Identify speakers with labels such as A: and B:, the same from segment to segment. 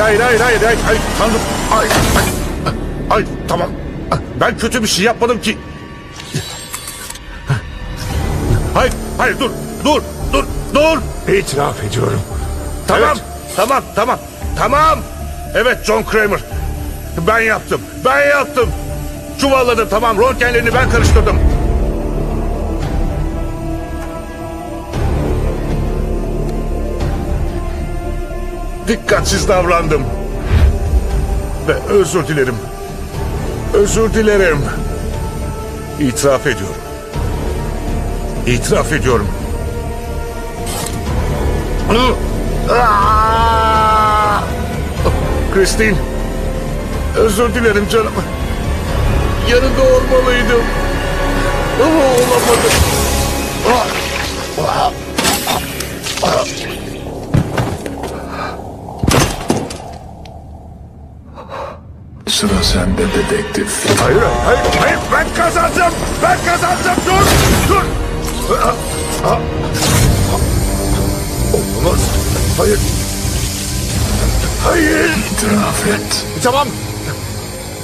A: hayır, hayır, hayır, hayır, hayır, hayır, tanrım. Ay, ay, ay, tamam. Ben kötü bir şey yapmadım ki. Hayır, hayır, dur, dur, dur, dur.
B: İtiraf ediyorum.
A: Tamam,
B: Evet.
A: tamam, tamam, tamam. Evet John Kramer. Ben yaptım, ben yaptım. Çuvalladım, tamam, röntgenlerini ben karıştırdım. Dikkatsiz davrandım. Ve özür dilerim. Özür dilerim. İtiraf ediyorum. İtiraf ediyorum. Aa! Christine. Özür dilerim canım. Yanında olmalıydım. Ama olamadım.
B: Sıra sende dedektif.
A: Hayır, hayır, hayır. Ben kazandım. Ben kazandım. Dur, dur. Olmaz. Hayır. Hayır.
B: İtiraf et.
C: Tamam.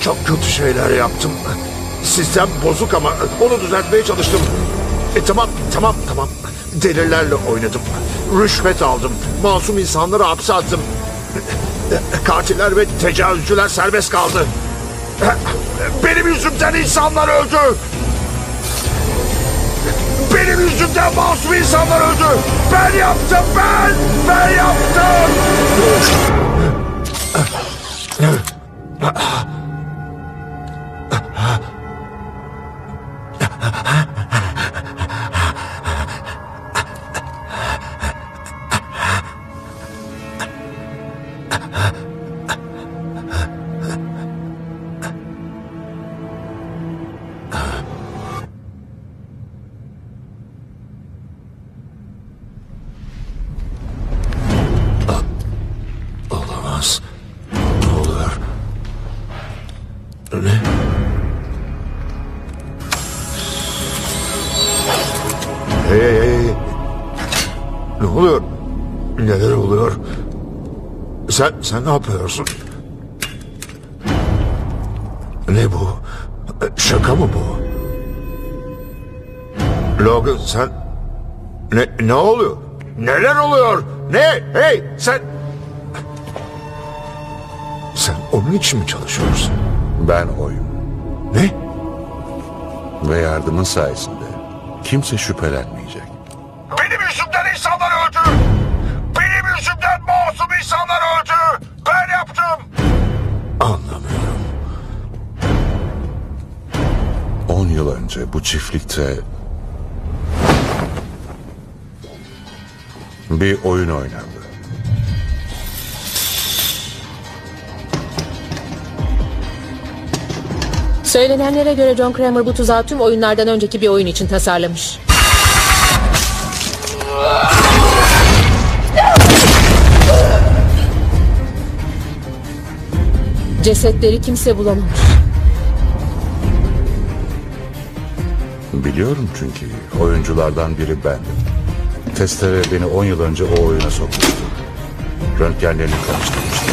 C: Çok kötü şeyler yaptım. Sistem bozuk ama onu düzeltmeye çalıştım. E, tamam, tamam, tamam. Delillerle oynadım. Rüşvet aldım. Masum insanları hapse attım. Katiller ve tecavüzcüler serbest kaldı. Benim yüzümden insanlar öldü. Benim yüzümden masum insanlar öldü. Ben yaptım ben. Ben yaptım.
B: Ne oluyor?
C: Neler oluyor? Sen, sen ne yapıyorsun? Ne bu? Şaka mı bu? Logan sen... Ne, ne oluyor? Neler oluyor? Ne? Hey sen... Sen onun için mi çalışıyorsun?
A: Ben oyum.
C: Ne?
A: Ve yardımın sayesinde kimse şüphelenmeyecek.
C: Benim yüzümden
A: bu çiftlikte bir oyun oynandı.
D: Söylenenlere göre John Kramer bu tuzağı tüm oyunlardan önceki bir oyun için tasarlamış. Cesetleri kimse bulamamış.
A: Biliyorum çünkü oyunculardan biri bendim. Testere beni 10 yıl önce o oyuna sokmuştu. Röntgenlerini karıştırmıştı.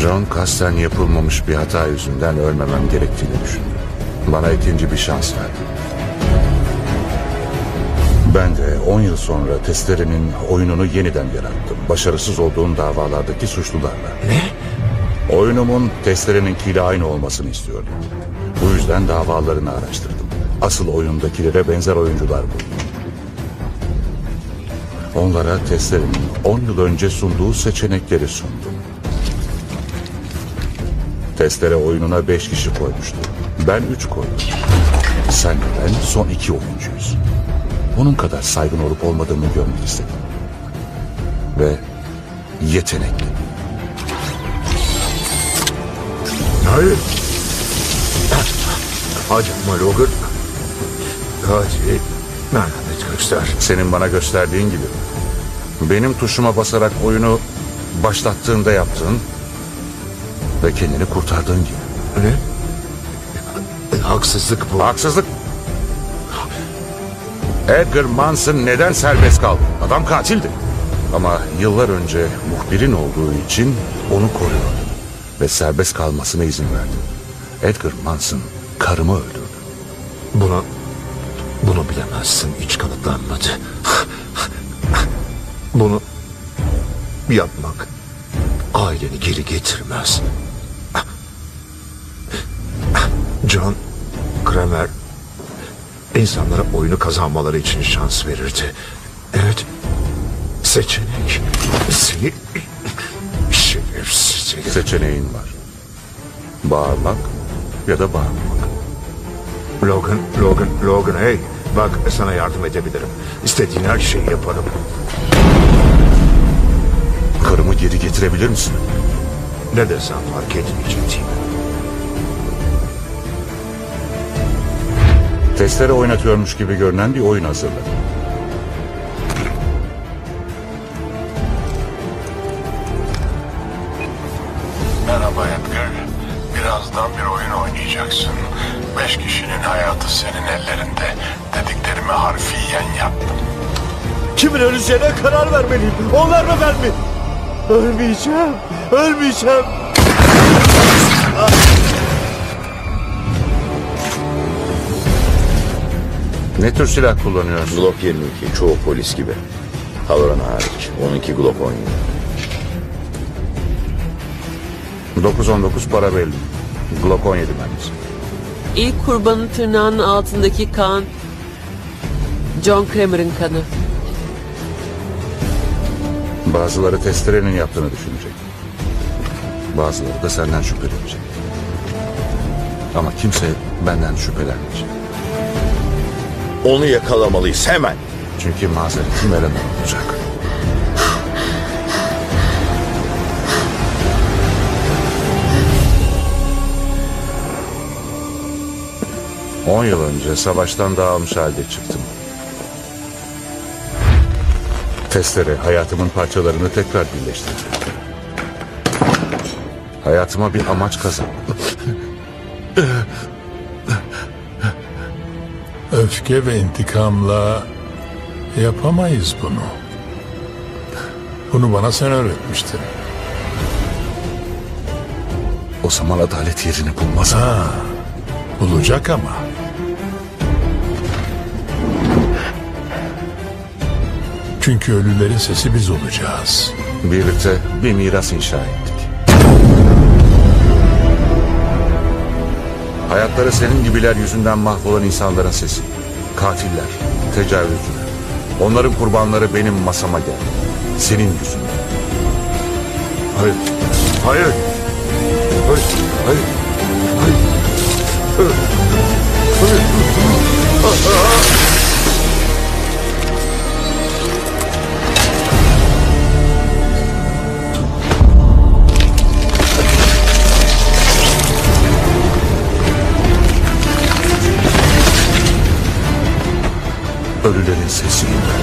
A: John kasten yapılmamış bir hata yüzünden ölmemem gerektiğini düşündü. Bana ikinci bir şans verdi. Ben de 10 yıl sonra testerenin oyununu yeniden yarattım. Başarısız olduğum davalardaki suçlularla. Ne? Oyunumun testereninkiyle aynı olmasını istiyordum. Bu yüzden davalarını araştırdım. Asıl oyundakilere benzer oyuncular buldum. Onlara testerenin 10 yıl önce sunduğu seçenekleri sundum. Testere oyununa beş kişi koymuştu. Ben üç koydum. Sen ve ben son iki oyuncuyuz. Onun kadar saygın olup olmadığımı görmek istedim. Ve yetenekli.
C: Hayır. Ama Logan. Hadi. Merhamet göster.
A: Senin bana gösterdiğin gibi. Benim tuşuma basarak oyunu başlattığında yaptığın ve kendini kurtardığın gibi.
C: Ne? Haksızlık bu.
A: Haksızlık. Edgar Manson neden serbest kaldı? Adam katildi. Ama yıllar önce muhbirin olduğu için onu koruyordu. Ve serbest kalmasına izin verdi. Edgar Manson karımı öldürdü.
C: Bunu, bunu bilemezsin. Hiç kanıtlanmadı. Bunu yapmak aileni geri getirmez. John Kramer insanlara oyunu kazanmaları için şans verirdi. Evet. Seçenek. Seni şerefsiz herif.
A: Seçeneğin var. Bağırmak ya da bağırmamak.
C: Logan, Logan, Logan hey. Bak sana yardım edebilirim. İstediğin her şeyi yaparım.
A: Karımı geri getirebilir misin?
C: Ne desem fark etmeyecek.
A: Testere oynatıyormuş gibi görünen bir oyun hazırladı.
B: Merhaba Edgar. Birazdan bir oyun oynayacaksın. Beş kişinin hayatı senin ellerinde. Dediklerimi harfiyen yaptım.
E: Kimin öleceğine karar vermeliyim. Onlar mı ben mi? Ölmeyeceğim. Ölmeyeceğim.
A: Ne tür silah kullanıyorsun?
F: Glock 22 çoğu polis gibi. Haloran hariç. Onunki Glock 17.
A: 919 para belli. Glock 17 mermisi.
G: İlk kurbanın tırnağının altındaki kan John Kramer'ın kanı.
A: Bazıları testerenin yaptığını düşünecek. Bazıları da senden şüphelenecek. Ama kimse benden şüphelenmeyecek.
F: Onu yakalamalıyız hemen.
A: Çünkü mazeretim eleman olacak. On yıl önce savaştan dağılmış halde çıktım. Testere hayatımın parçalarını tekrar birleştirdi. Hayatıma bir amaç kazandı.
H: Öfke ve intikamla yapamayız bunu. Bunu bana sen öğretmiştin.
A: O zaman adalet yerini bulmaz.
H: Ha, bulacak ama. Çünkü ölülerin sesi biz olacağız.
A: Birlikte bir miras inşa ettik. Hayatları senin gibiler yüzünden mahvolan insanların sesi. Katiller, tecavüzcüler. Onların kurbanları benim masama geldi. Senin yüzünden.
C: Hayır. Hayır. Hayır. Hayır. Hayır.
A: Ölülerin sesiyim ben.